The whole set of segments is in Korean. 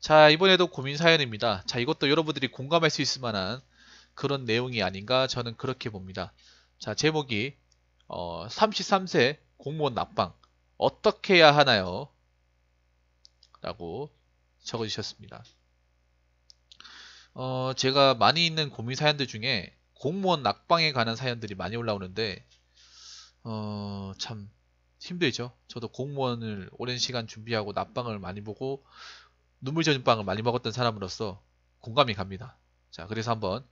자, 이번에도 고민 사연입니다. 자, 이것도 여러분들이 공감할 수 있을 만한 그런 내용이 아닌가 저는 그렇게 봅니다. 자, 제목이 어, 33세 공무원 납방 어떻게 해야 하나요? 라고 적어주셨습니다. 어, 제가 많이 있는 고민 사연들 중에 공무원 낙방에 관한 사연들이 많이 올라오는데 어, 참 힘들죠. 저도 공무원을 오랜 시간 준비하고 납방을 많이 보고 눈물 젖은 빵을 많이 먹었던 사람으로서 공감이 갑니다. 자, 그래서 한번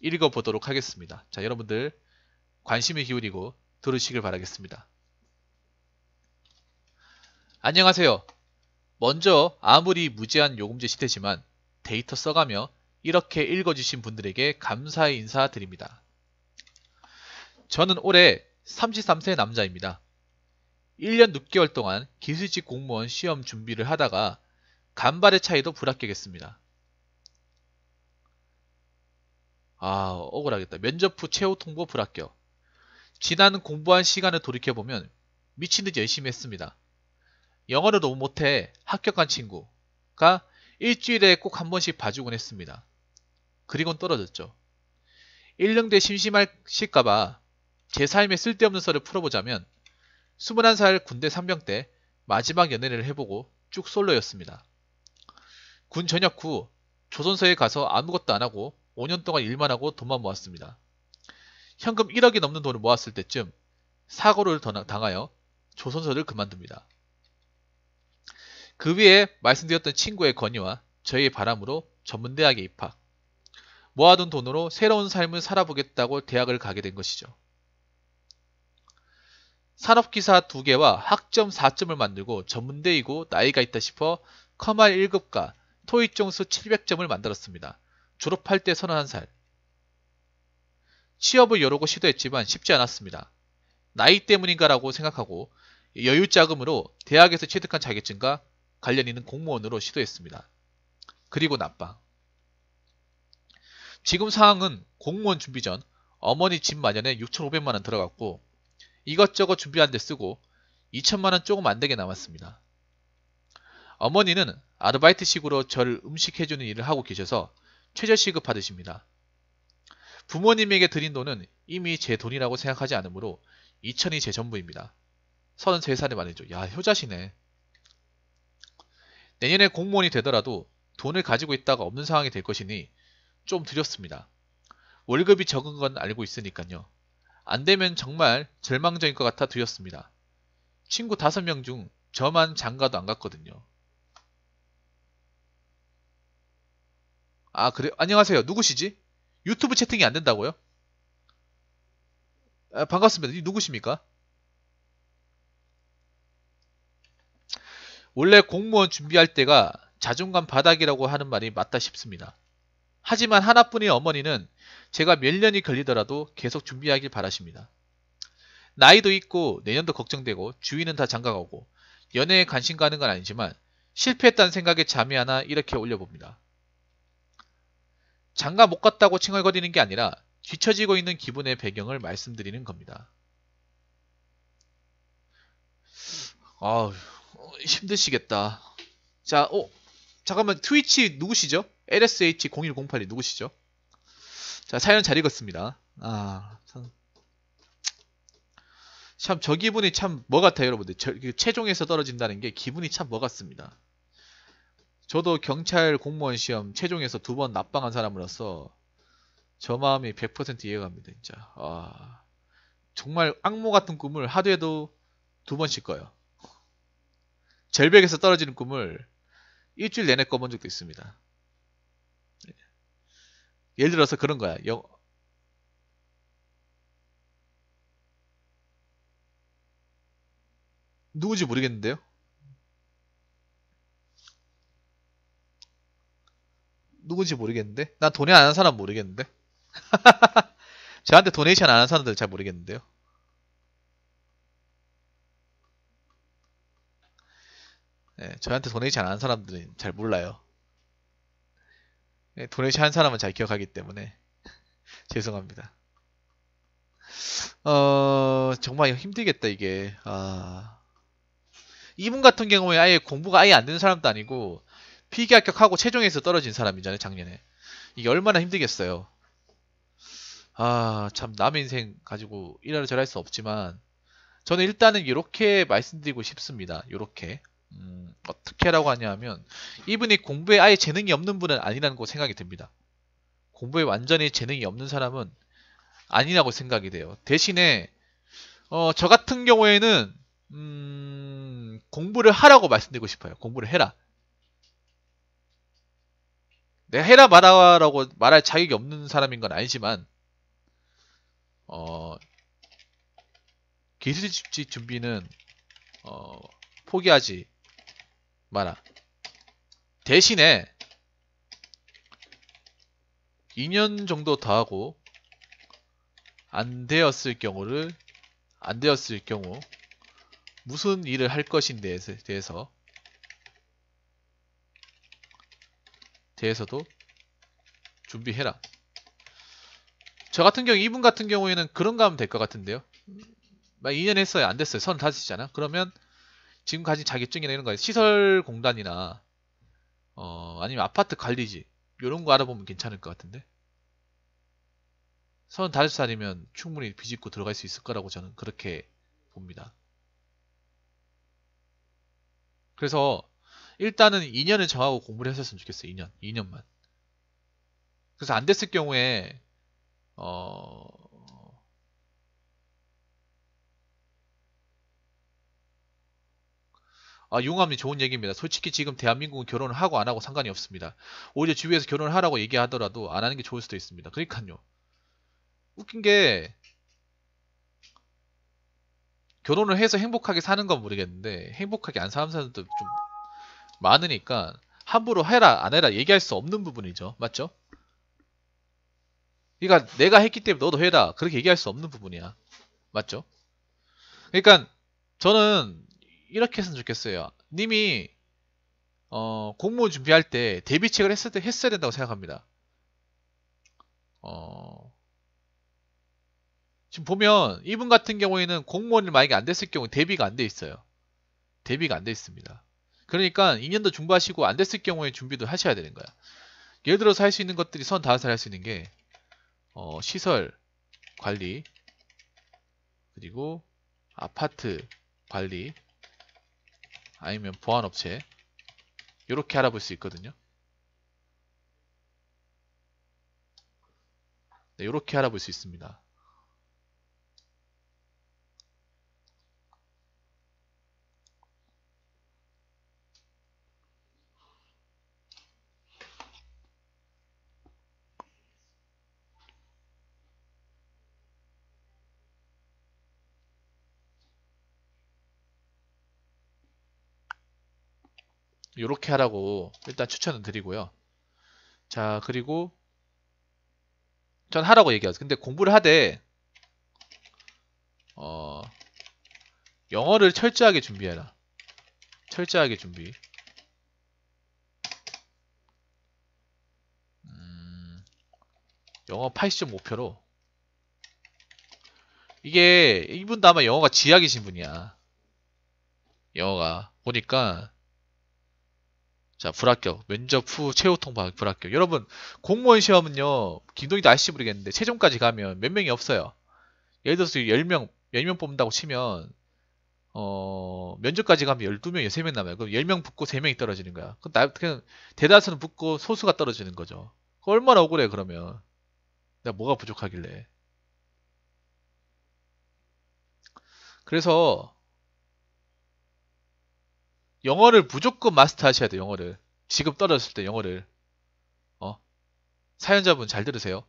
읽어보도록 하겠습니다. 자, 여러분들 관심을 기울이고 들으시길 바라겠습니다. 안녕하세요. 먼저 아무리 무제한 요금제 시대지만 데이터 써가며 이렇게 읽어주신 분들에게 감사의 인사드립니다. 저는 올해 33세 남자입니다. 1년 6개월 동안 기술직 공무원 시험 준비를 하다가 간발의 차이도 불합격했습니다. 아, 억울하겠다. 면접 후 최후 통보 불합격. 지난 공부한 시간을 돌이켜보면 미친듯이 열심히 했습니다. 영어를 너무 못해 합격한 친구가 일주일에 꼭 한 번씩 봐주곤 했습니다. 그리곤 떨어졌죠. 1년대 심심하실까봐 제 삶에 쓸데없는 썰을 풀어보자면 21살 군대 상병 때 마지막 연애를 해보고 쭉 솔로였습니다. 군 전역 후 조선소에 가서 아무것도 안 하고 5년 동안 일만 하고 돈만 모았습니다. 현금 1억이 넘는 돈을 모았을 때쯤 사고를 당하여 조선소를 그만둡니다. 그 위에 말씀드렸던 친구의 건의와 저의 바람으로 전문대학에 입학. 모아둔 돈으로 새로운 삶을 살아보겠다고 대학을 가게 된 것이죠. 산업기사 2개와 학점 4점을 만들고 전문대이고 나이가 있다 싶어 커말 1급과 토익 점수 700점을 만들었습니다. 졸업할 때 31살. 취업을 여러 곳 시도했지만 쉽지 않았습니다. 나이 때문인가라고 생각하고 여유 자금으로 대학에서 취득한 자격증과 관련 있는 공무원으로 시도했습니다. 그리고 납방. 지금 상황은 공무원 준비 전 어머니 집 마련에 6,500만원 들어갔고 이것저것 준비한 데 쓰고 2천만원 조금 안 되게 남았습니다. 어머니는 아르바이트식으로 저를 음식해주는 일을 하고 계셔서 최저시급 받으십니다. 부모님에게 드린 돈은 이미 제 돈이라고 생각하지 않으므로 2천이 제 전부입니다. 33살에 말이죠. 야 효자시네. 내년에 공무원이 되더라도 돈을 가지고 있다가 없는 상황이 될 것이니 좀 두렵습니다. 월급이 적은 건 알고 있으니까요. 안 되면 정말 절망적인 것 같아 두렵습니다. 친구 5명 중 저만 장가도 안 갔거든요. 아, 그래? 안녕하세요. 누구시지? 유튜브 채팅이 안 된다고요? 아, 반갑습니다. 누구십니까? 원래 공무원 준비할 때가 자존감 바닥이라고 하는 말이 맞다 싶습니다. 하지만 하나뿐인 어머니는 제가 몇 년이 걸리더라도 계속 준비하길 바라십니다. 나이도 있고 내년도 걱정되고 주위는 다 장가가고 연애에 관심 가는 건 아니지만 실패했다는 생각에 잠이 하나 이렇게 올려봅니다. 장가 못 갔다고 칭얼거리는 게 아니라 뒤처지고 있는 기분의 배경을 말씀드리는 겁니다. 아 힘드시겠다. 자, 어, 잠깐만 트위치 누구시죠? LSH0108이 누구시죠? 자, 사연 잘 읽었습니다. 아, 참. 참, 저 기분이 참 뭐 같아요, 여러분들. 저, 최종에서 떨어진다는 게 기분이 참 뭐 같습니다. 저도 경찰 공무원 시험 최종에서 두 번 납방한 사람으로서 저 마음이 100% 이해갑니다, 진짜. 아, 정말 악몽 같은 꿈을 하루에도 두 번씩 꿔요. 절벽에서 떨어지는 꿈을 일주일 내내 꿔본 적도 있습니다. 예를 들어서 그런 거야. 영... 누구지 모르겠는데요. 누군지 모르겠는데? 난 돈이 안 하는 사람 모르겠는데? 저한테 도네이션 안 하는 사람들 잘 모르겠는데요. 네, 저한테 도네이션 안 하는 사람들은 잘 몰라요. 네, 도네이션 한 사람은 잘 기억하기 때문에 죄송합니다. 어 정말 힘들겠다 이게. 아 이분 같은 경우에 아예 공부가 아예 안 되는 사람도 아니고 피기 합격하고 최종에서 떨어진 사람이잖아요, 작년에. 이게 얼마나 힘들겠어요. 아, 참, 남의 인생 가지고 이래라 저럴 수 없지만, 저는 일단은 이렇게 말씀드리고 싶습니다. 이렇게. 음, 어떻게라고 하냐면, 이분이 공부에 아예 재능이 없는 분은 아니라는 거 생각이 듭니다. 공부에 완전히 재능이 없는 사람은 아니라고 생각이 돼요. 대신에, 어, 저 같은 경우에는, 음, 공부를 하라고 말씀드리고 싶어요. 공부를 해라. 내가 해라 말하라고 말할 자격이 없는 사람인 건 아니지만, 어, 기술직 준비는, 어, 포기하지 마라. 대신에, 2년 정도 더 하고, 안 되었을 경우를, 안 되었을 경우, 무슨 일을 할 것인데에 대해서, 대해서도 준비해라. 저 같은 경우, 이분 같은 경우에는 그런 거 하면 될 것 같은데요. 막 2년 했어요. 안 됐어요. 35이잖아. 그러면 지금 가진 자격증이나 이런 거 시설 공단이나 어, 아니면 아파트 관리지 이런 거 알아보면 괜찮을 것 같은데 35살이면 충분히 비집고 들어갈 수 있을 거라고 저는 그렇게 봅니다. 그래서 일단은 2년을 정하고 공부를 했었으면 좋겠어요. 2년. 2년만. 그래서 안 됐을 경우에 어 아, 용암이 좋은 얘기입니다. 솔직히 지금 대한민국은 결혼을 하고 안 하고 상관이 없습니다. 오히려 주위에서 결혼을 하라고 얘기하더라도 안 하는 게 좋을 수도 있습니다. 그러니까요. 웃긴 게 결혼을 해서 행복하게 사는 건 모르겠는데 행복하게 안 사는 사람들도 좀 많으니까 함부로 해라 안 해라 얘기할 수 없는 부분이죠. 맞죠? 그러니까 내가 했기 때문에 너도 해라 그렇게 얘기할 수 없는 부분이야. 맞죠? 그러니까 저는 이렇게 했으면 좋겠어요. 님이 어, 공무원 준비할 때 대비책을 했을 때 했어야 된다고 생각합니다. 어, 지금 보면 이분 같은 경우에는 공무원이 만약에 안 됐을 경우 대비가 안 돼 있어요. 대비가 안 돼 있습니다. 그러니까 2년도 중부하시고 안 됐을 경우에 준비도 하셔야 되는 거야. 예를 들어서 할 수 있는 것들이 35살 할 수 있는 게 어, 시설 관리 그리고 아파트 관리 아니면 보안업체 이렇게 알아볼 수 있거든요. 네, 이렇게 알아볼 수 있습니다. 이렇게 하라고 일단 추천을 드리고요. 자, 그리고 전 하라고 얘기하죠. 근데 공부를 하되 어, 영어를 철저하게 준비해라. 철저하게 준비. 음, 영어 80.5표로 이게 이분도 아마 영어가 지약이신 분이야. 영어가 보니까 자, 불합격. 면접 후 최후 통과 불합격. 여러분, 공무원 시험은요, 김동희도 아시지 모르겠는데, 최종까지 가면 몇 명이 없어요. 예를 들어서 10명, 10명 뽑는다고 치면, 어, 면접까지 가면 12명, 13명 남아요. 그럼 10명 붙고 3명이 떨어지는 거야. 그럼 나, 그냥 대다수는 붙고 소수가 떨어지는 거죠. 얼마나 억울해, 그러면. 내가 뭐가 부족하길래. 그래서, 영어를 무조건 마스터 하셔야 돼요, 영어를. 지금 떨어졌을 때 영어를. 어? 사연자분 잘 들으세요.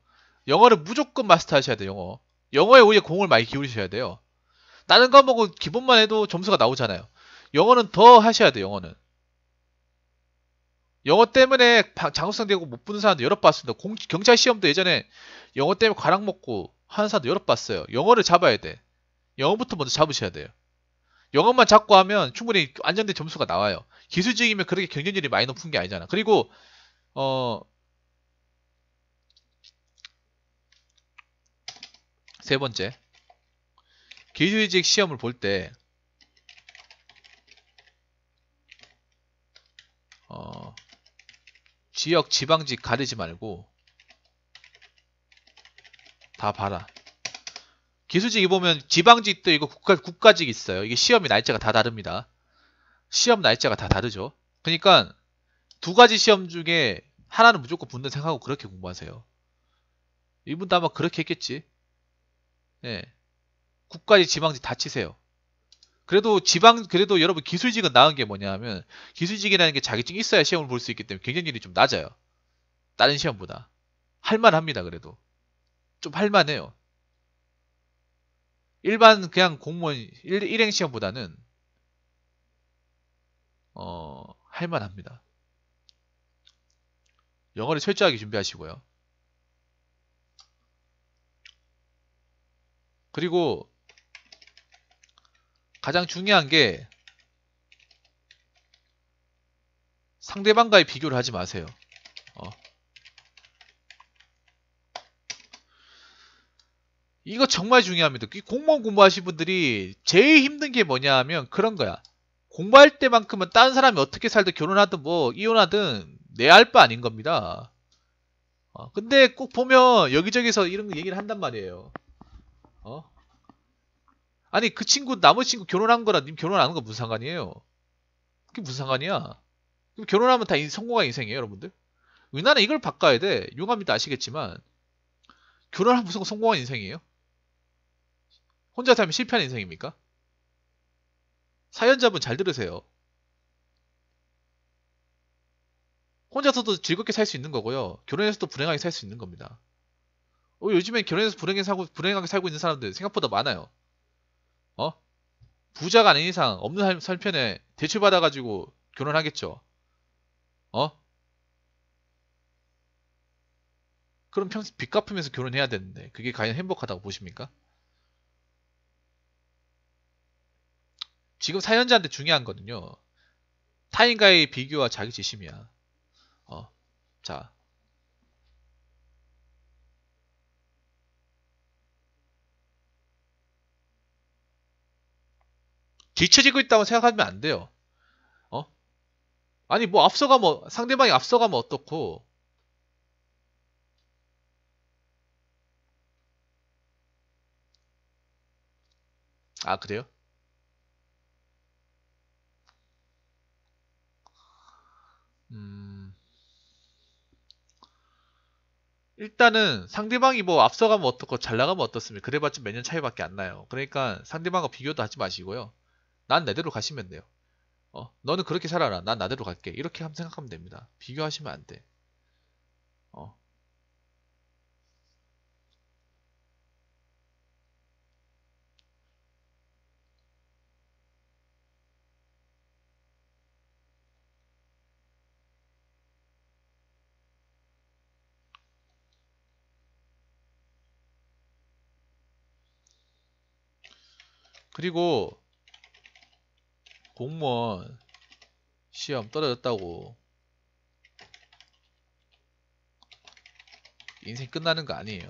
영어를 무조건 마스터 하셔야 돼요, 영어. 영어에 오히려 공을 많이 기울이셔야 돼요. 다른 과목은 기본만 해도 점수가 나오잖아요. 영어는 더 하셔야 돼요, 영어는. 영어 때문에 장수상 되고 못 붙는 사람도 여러 봤습니다. 공, 경찰 시험도 예전에 영어 때문에 과락 먹고 하는 사람도 여러 봤어요. 영어를 잡아야 돼. 영어부터 먼저 잡으셔야 돼요. 영어만 잡고 하면 충분히 안정된 점수가 나와요. 기술직이면 그렇게 경쟁률이 많이 높은 게 아니잖아. 그리고 어, 세 번째 기술직 시험을 볼때 어, 지역 지방직 가리지 말고 다 봐라. 기술직이 보면 지방직도 있고 국가, 국가직 있어요. 이게 시험이 날짜가 다 다릅니다. 시험 날짜가 다 다르죠. 그러니까 두 가지 시험 중에 하나는 무조건 붙는 생각하고 그렇게 공부하세요. 이분도 아마 그렇게 했겠지. 예. 국가직, 지방직 다 치세요. 그래도 지방, 그래도 여러분 기술직은 나은 게 뭐냐 하면 기술직이라는 게 자격증 있어야 시험을 볼 수 있기 때문에 경쟁률이 좀 낮아요. 다른 시험보다. 할만합니다, 그래도. 좀 할만해요. 일반 그냥 공무원 일, 일행 시험보다는 어, 할만합니다. 영어를 철저하게 준비하시고요. 그리고 가장 중요한 게 상대방과의 비교를 하지 마세요. 이거 정말 중요합니다. 공무원 공부하신 분들이 제일 힘든 게 뭐냐 하면 그런 거야. 공부할 때만큼은 다른 사람이 어떻게 살든 결혼하든 뭐 이혼하든 내 알 바 아닌 겁니다. 어, 근데 꼭 보면 여기저기서 이런 얘기를 한단 말이에요. 어? 아니 그 친구 나머지 친구 결혼한 거랑 님 결혼 안 한 거 무슨 상관이에요? 그게 무슨 상관이야? 그럼 결혼하면 다 성공한 인생이에요, 여러분들? 우리나라 이걸 바꿔야 돼. 용합니다 아시겠지만 결혼하면 무슨 성공한 인생이에요? 혼자 살면 실패한 인생입니까? 사연자분 잘 들으세요. 혼자서도 즐겁게 살 수 있는 거고요. 결혼해서도 불행하게 살 수 있는 겁니다. 어, 요즘엔 결혼해서 불행하게 살고, 불행하게 살고 있는 사람들 생각보다 많아요. 어? 부자가 아닌 이상 없는 살, 편에 대출받아가지고 결혼하겠죠. 어? 그럼 평생 빚 갚으면서 결혼해야 되는데 그게 과연 행복하다고 보십니까? 지금 사연자한테 중요한 거는요. 타인과의 비교와 자기 지심이야. 어. 자. 뒤처지고 있다고 생각하면 안 돼요. 어? 아니 뭐 앞서가면 뭐, 상대방이 앞서가면 어떻고 아 그래요? 음... 일단은 상대방이 뭐 앞서가면 어떻고 잘 나가면 어떻습니까? 그래봤자 몇 년 차이밖에 안 나요. 그러니까 상대방과 비교도 하지 마시고요. 난 내대로 가시면 돼요. 어, 너는 그렇게 살아라. 난 나대로 갈게. 이렇게 생각하면 됩니다. 비교하시면 안 돼. 어. 그리고 공무원 시험 떨어졌다고 인생 끝나는 거 아니에요.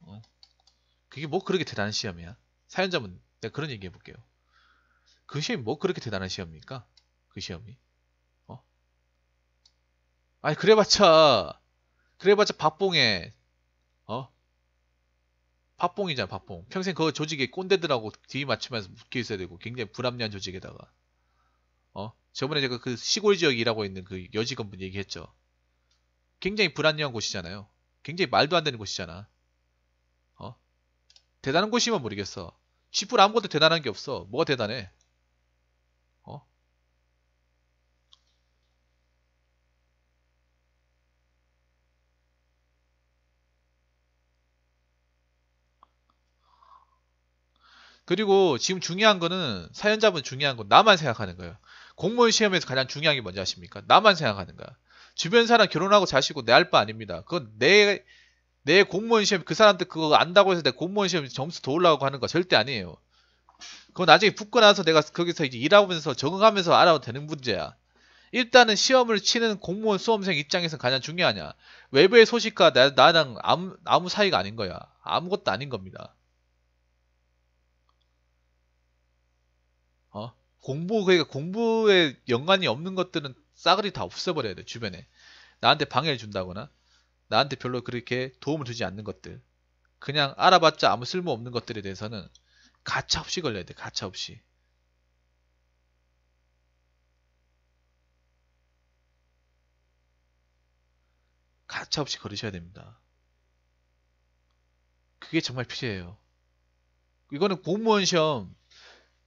어? 그게 뭐 그렇게 대단한 시험이야? 사연자분 내가 그런 얘기 해볼게요. 그 시험이 뭐 그렇게 대단한 시험입니까? 그 시험이? 어? 아니 그래봤자 그래봤자 밥봉에 어? 팥봉이잖아, 팥봉. 평생 그 조직에 꼰대들하고 뒤 맞추면서 묶여 있어야 되고, 굉장히 불합리한 조직에다가. 어? 저번에 제가 그 시골 지역에 일하고 있는 그 여직원분 얘기했죠. 굉장히 불합리한 곳이잖아요. 굉장히 말도 안 되는 곳이잖아. 어? 대단한 곳이면 모르겠어. 쥐뿔 아무것도 대단한 게 없어. 뭐가 대단해? 그리고 지금 중요한 거는 사연자분 중요한 건 나만 생각하는 거예요. 공무원 시험에서 가장 중요한 게 뭔지 아십니까? 나만 생각하는 거야. 주변 사람 결혼하고 자시고 내알바 아닙니다. 그건 내, 내 공무원 시험, 그 사람들 그거 안다고 해서 내 공무원 시험 점수 더 올라가고 하는 거 절대 아니에요. 그거 나중에 붙고 나서 내가 거기서 이제 일하면서 적응하면서 알아도 되는 문제야. 일단은 시험을 치는 공무원 수험생 입장에서 가장 중요하냐. 외부의 소식과 나, 나랑 아무, 아무 사이가 아닌 거야. 아무것도 아닌 겁니다. 공부 그러니까 공부에 연관이 없는 것들은 싸그리 다 없애버려야 돼 주변에 나한테 방해를 준다거나 나한테 별로 그렇게 도움을 주지 않는 것들 그냥 알아봤자 아무 쓸모 없는 것들에 대해서는 가차 없이 걸려야 돼 가차 없이 가차 없이 걸으셔야 됩니다. 그게 정말 필요해요. 이거는 공무원 시험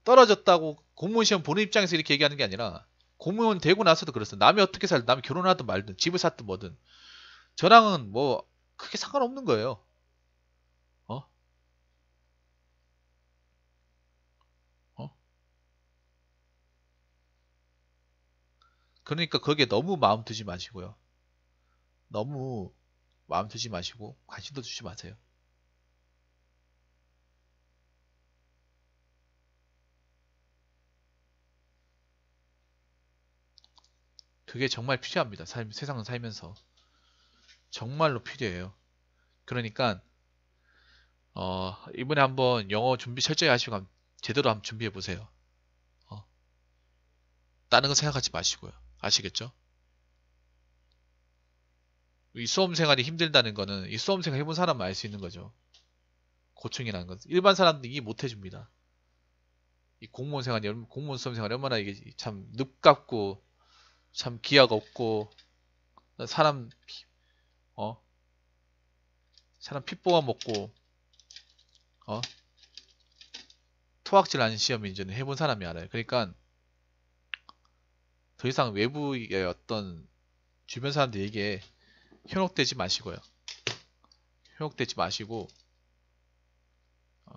떨어졌다고 공무원 시험 보는 입장에서 이렇게 얘기하는 게 아니라 공무원 되고 나서도 그렇습니 남이 어떻게 살든 남이 결혼하든 말든 집을 샀든 뭐든 저랑은 뭐 크게 상관없는 거예요. 어? 어? 그러니까 거기에 너무 마음 두지 마시고요. 너무 마음 두지 마시고 관심도 주지 마세요. 그게 정말 필요합니다. 삶, 세상을 살면서. 정말로 필요해요. 그러니까 어, 이번에 한번 영어 준비 철저히 하시고 제대로 한번 준비해 보세요. 어. 다른 거 생각하지 마시고요. 아시겠죠? 이 수험 생활이 힘들다는 거는 이 수험 생활 해본 사람만 알 수 있는 거죠. 고충이라는 것. 일반 사람들이 못 해줍니다. 이 공무원 생활이, 공무원 수험 생활이 얼마나 이게 참 늪같고, 참 기약 없고, 사람, 어? 사람 피 뽑아 먹고, 어? 토악질 하는 시험인지는 해본 사람이 알아요. 그러니까, 더 이상 외부의 어떤 주변 사람들 에게 현혹되지 마시고요. 현혹되지 마시고 어,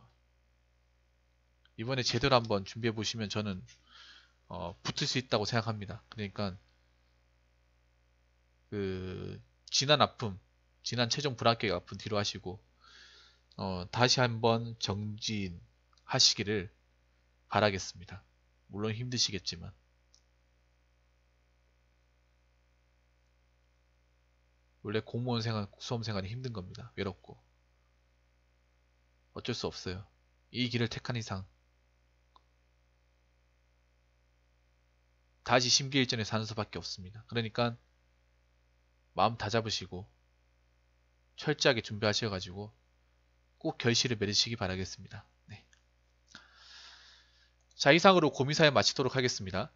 이번에 제대로 한번 준비해 보시면 저는 어, 붙을 수 있다고 생각합니다. 그러니까 그 지난 아픔, 지난 최종 불합격 아픔 뒤로 하시고 어, 다시 한번 정진하시기를 바라겠습니다. 물론 힘드시겠지만 원래 공무원 생활, 수험 생활이 힘든 겁니다. 외롭고. 어쩔 수 없어요. 이 길을 택한 이상 다시 심기일전에 사는 수밖에 없습니다. 그러니까 마음 다 잡으시고 철저하게 준비하셔가지고 꼭 결실을 맺으시기 바라겠습니다. 네. 자 이상으로 고미사에 마치도록 하겠습니다.